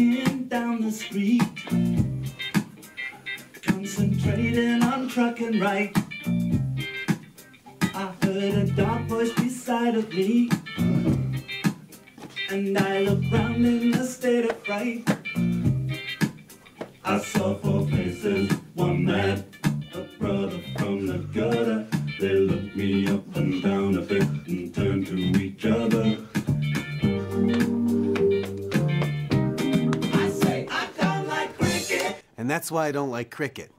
walking down the street, concentrating on trucking right. I heard a dark voice beside of me, and I looked round in a state of fright. I saw four faces, one man, a brother from the gutter. They looked me up and down a bit and turned to each other. That's why I don't like cricket.